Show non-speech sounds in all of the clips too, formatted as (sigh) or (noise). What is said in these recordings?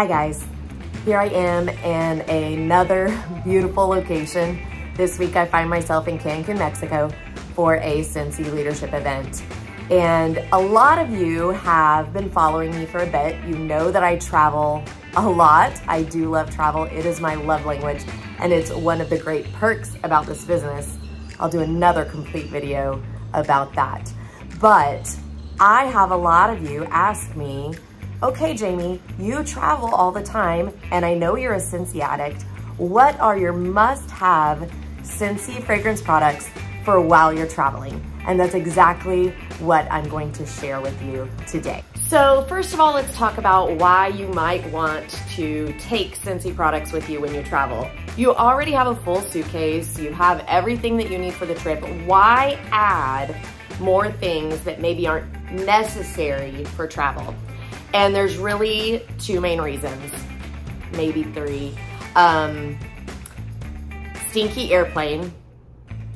Hi guys, here I am in another (laughs) beautiful location. This week I find myself in Cancun, Mexico for a Scentsy leadership event. And a lot of you have been following me for a bit. You know that I travel a lot. I do love travel. It is my love language and it's one of the great perks about this business. I'll do another complete video about that. But I have a lot of you ask me, okay, Jami, you travel all the time and I know you're a Scentsy addict. What are your must-have Scentsy fragrance products for while you're traveling? And that's exactly what I'm going to share with you today. So first of all, let's talk about why you might want to take Scentsy products with you when you travel. You already have a full suitcase, you have everything that you need for the trip. Why add more things that maybe aren't necessary for travel? And there's really two main reasons, maybe three. Um, stinky airplane,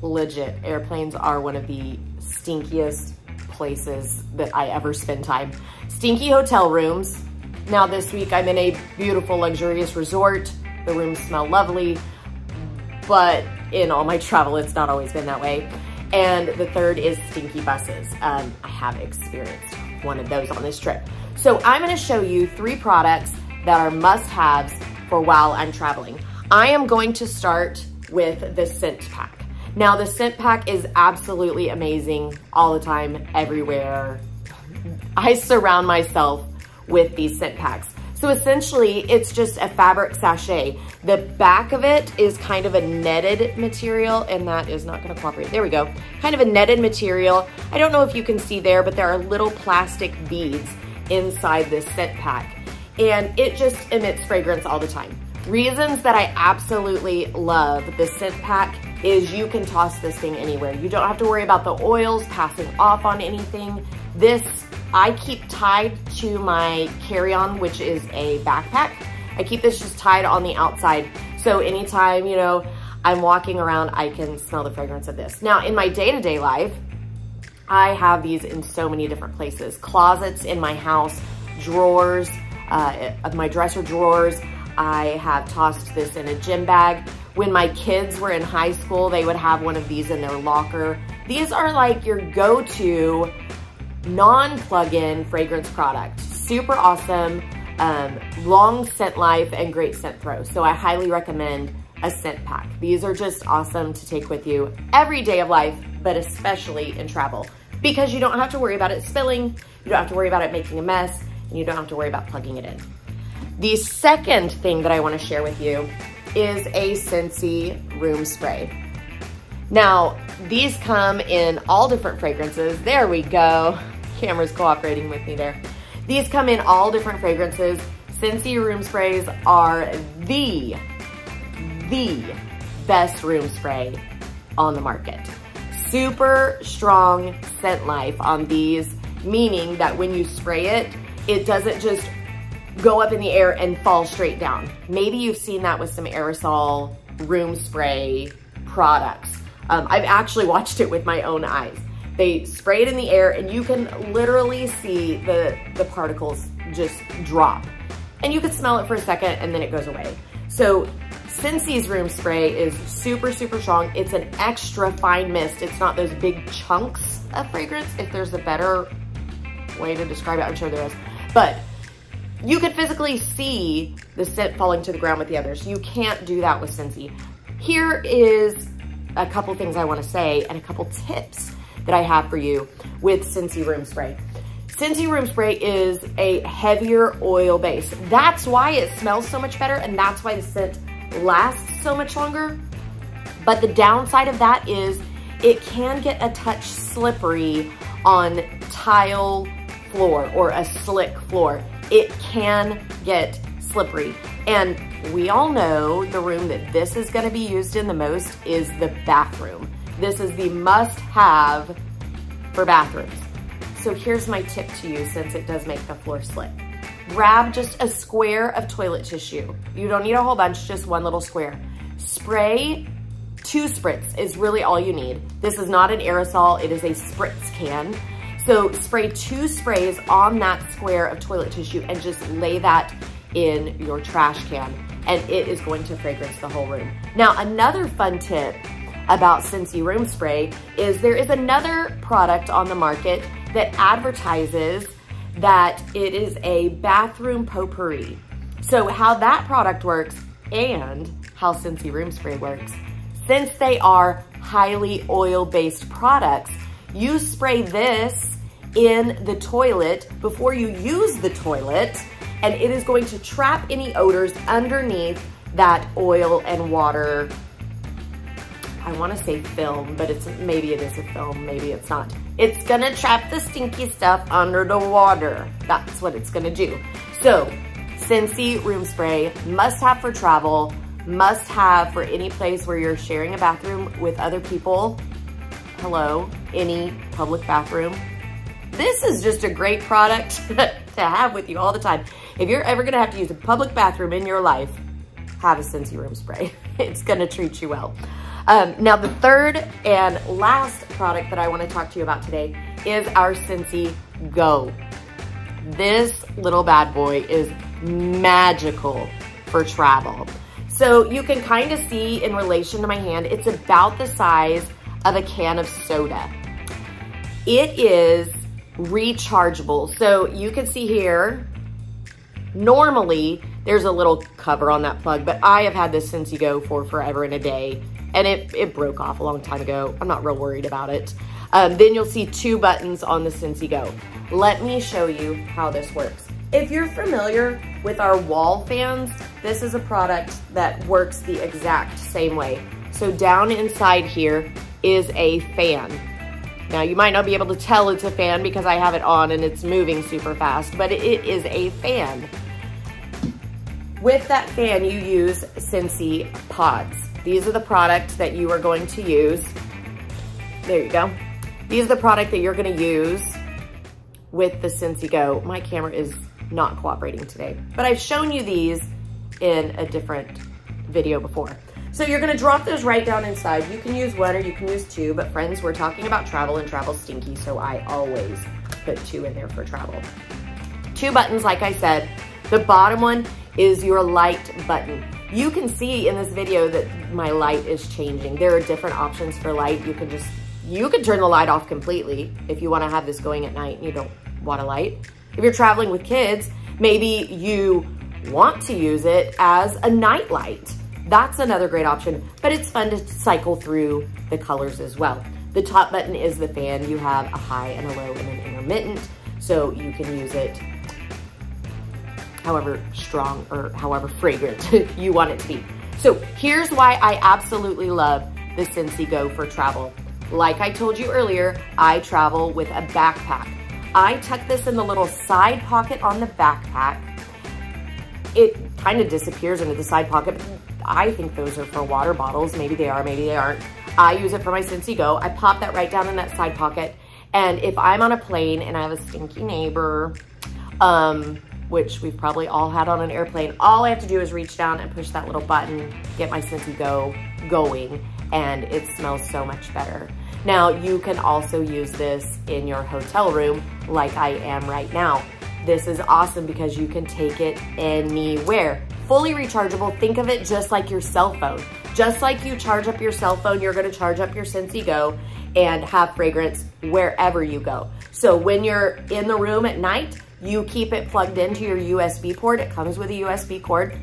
legit, airplanes are one of the stinkiest places that I ever spend time. Stinky hotel rooms. Now this week I'm in a beautiful luxurious resort. The rooms smell lovely, but in all my travel, it's not always been that way. And the third is stinky buses. Um, I have experienced one of those on this trip. So I'm gonna show you three products that are must-haves for while I'm traveling. I am going to start with the scent pack. Now the scent pack is absolutely amazing all the time, everywhere. I surround myself with these scent packs. So essentially it's just a fabric sachet. The back of it is kind of a netted material and that is not gonna cooperate. There we go. Kind of a netted material. I don't know if you can see there, but there are little plastic beads inside this scent pack. And it just emits fragrance all the time. Reasons that I absolutely love this scent pack is you can toss this thing anywhere. You don't have to worry about the oils passing off on anything. This, I keep tied to my carry-on, which is a backpack. I keep this just tied on the outside. So anytime, you know, I'm walking around, I can smell the fragrance of this. Now, in my day-to-day -day life, I have these in so many different places. Closets in my house, drawers, uh, of my dresser drawers, I have tossed this in a gym bag. When my kids were in high school, they would have one of these in their locker. These are like your go-to non-plug-in fragrance product. Super awesome, um, long scent life and great scent throw. So I highly recommend a scent pack. These are just awesome to take with you every day of life, but especially in travel because you don't have to worry about it spilling, you don't have to worry about it making a mess, and you don't have to worry about plugging it in. The second thing that I wanna share with you is a Scentsy room spray. Now, these come in all different fragrances. There we go. (laughs) Camera's cooperating with me there. These come in all different fragrances. Scentsy room sprays are the, the best room spray on the market. Super strong scent life on these, meaning that when you spray it, it doesn't just go up in the air and fall straight down. Maybe you've seen that with some aerosol room spray products. Um, I've actually (laughs) watched it with my own eyes. They spray it in the air and you can literally see the, the particles just drop. And you can smell it for a second and then it goes away. So Scentsy's room spray is super, super strong. It's an extra fine mist. It's not those big chunks of fragrance. If there's a better way to describe it, I'm sure there is. But you could physically see the scent falling to the ground with the others. You can't do that with Scentsy. Here is a couple things I wanna say and a couple tips that I have for you with Scentsy Room Spray. Scentsy Room Spray is a heavier oil base. That's why it smells so much better and that's why the scent lasts so much longer. But the downside of that is it can get a touch slippery on tile floor or a slick floor it can get slippery. And we all know the room that this is gonna be used in the most is the bathroom. This is the must have for bathrooms. So here's my tip to you since it does make the floor slick. Grab just a square of toilet tissue. You don't need a whole bunch, just one little square. Spray two spritz is really all you need. This is not an aerosol, it is a spritz can. So spray two sprays on that square of toilet tissue and just lay that in your trash can and it is going to fragrance the whole room. Now, another fun tip about Scentsy Room Spray is there is another product on the market that advertises that it is a bathroom potpourri. So how that product works and how Scentsy Room Spray works, since they are highly oil-based products, you spray this in the toilet before you use the toilet and it is going to trap any odors underneath that oil and water I want to say film, but it's maybe it is a film, maybe it's not. It's gonna trap the stinky stuff under the water. That's what it's gonna do. So, Scentsy Room Spray, must have for travel, must have for any place where you're sharing a bathroom with other people. Hello, any public bathroom. This is just a great product (laughs) to have with you all the time. If you're ever gonna have to use a public bathroom in your life, have a Scentsy Room Spray. (laughs) It's gonna treat you well. Um, now the third and last product that I wanna talk to you about today is our Scentsy Go. This little bad boy is magical for travel. So you can kind of see in relation to my hand, it's about the size of a can of soda. It is rechargeable. So you can see here, normally there's a little cover on that plug, but I have had this Scentsy Go for forever and a day and it, it broke off a long time ago. I'm not real worried about it. Um, then you'll see two buttons on the Scentsy Go. Let me show you how this works. If you're familiar with our wall fans, this is a product that works the exact same way. So down inside here is a fan. Now you might not be able to tell it's a fan because I have it on and it's moving super fast, but it is a fan. With that fan, you use Scentsy pods. These are the products that you are going to use. There you go. These are the product that you're gonna use with the Scentsy Go. My camera is not cooperating today, but I've shown you these in a different video before. So you're gonna drop those right down inside. You can use one or you can use two, but friends, we're talking about travel and travel stinky, so I always put two in there for travel. Two buttons, like I said. The bottom one is your light button. You can see in this video that my light is changing. There are different options for light. You can just, you can turn the light off completely if you wanna have this going at night and you don't want a light. If you're traveling with kids, maybe you want to use it as a night light. That's another great option, but it's fun to cycle through the colors as well. The top button is the fan. You have a high and a low and an intermittent, so you can use it however strong or however fragrant (laughs) you want it to be. So here's why I absolutely love the Scentsy Go for travel. Like I told you earlier, I travel with a backpack. I tuck this in the little side pocket on the backpack. It kind of disappears into the side pocket. I think those are for water bottles. Maybe they are, maybe they aren't. I use it for my Scentsy Go. I pop that right down in that side pocket. And if I'm on a plane and I have a stinky neighbor, um, which we've probably all had on an airplane. All I have to do is reach down and push that little button, get my Scentsy Go going, and it smells so much better. Now, you can also use this in your hotel room like I am right now. This is awesome because you can take it anywhere. Fully rechargeable, think of it just like your cell phone. Just like you charge up your cell phone, you're gonna charge up your Scentsy Go and have fragrance wherever you go. So when you're in the room at night, you keep it plugged into your USB port. It comes with a USB cord.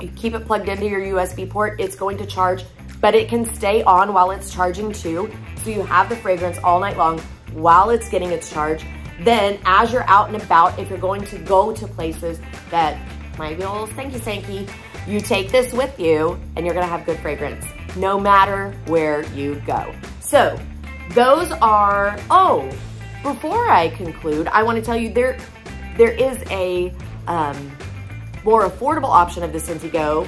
You keep it plugged into your USB port. It's going to charge, but it can stay on while it's charging too. So you have the fragrance all night long while it's getting its charge. Then as you're out and about, if you're going to go to places that might be a little stanky stanky, you take this with you and you're gonna have good fragrance no matter where you go. So those are, oh, before I conclude, I want to tell you there, there is a um, more affordable option of the Scentsy Go.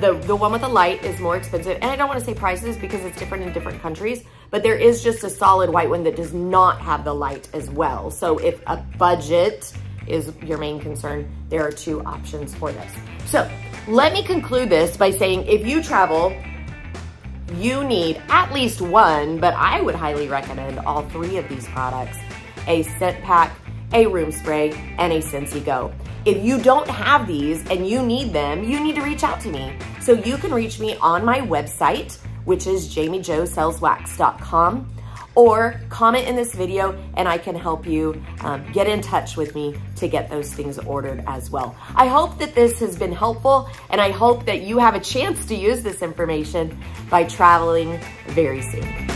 The, the one with the light is more expensive. And I don't want to say prices because it's different in different countries, but there is just a solid white one that does not have the light as well. So if a budget is your main concern, there are two options for this. So let me conclude this by saying if you travel you need at least one, but I would highly recommend all three of these products, a scent pack, a room spray, and a Scentsy Go. If you don't have these and you need them, you need to reach out to me. So you can reach me on my website, which is jamijosellswax.com or comment in this video and I can help you um, get in touch with me to get those things ordered as well. I hope that this has been helpful and I hope that you have a chance to use this information by traveling very soon.